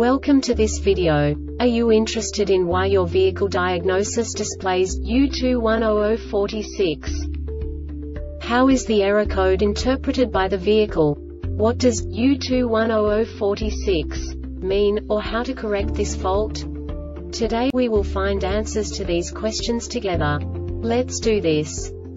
Welcome to this video. Are you interested in why your vehicle diagnosis displays U210046? How is the error code interpreted by the vehicle? What does U210046 mean, or how to correct this fault? Today we will find answers to these questions together. Let's do this.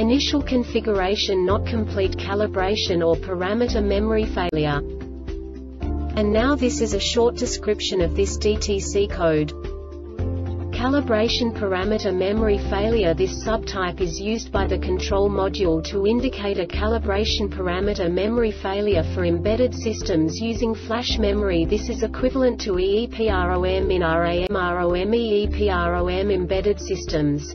Initial configuration not complete calibration or parameter memory failure. And now this is a short description of this DTC code. Calibration parameter memory failure This subtype is used by the control module to indicate a calibration parameter memory failure for embedded systems using flash memory This is equivalent to EEPROM in RAM-ROM EEPROM embedded systems.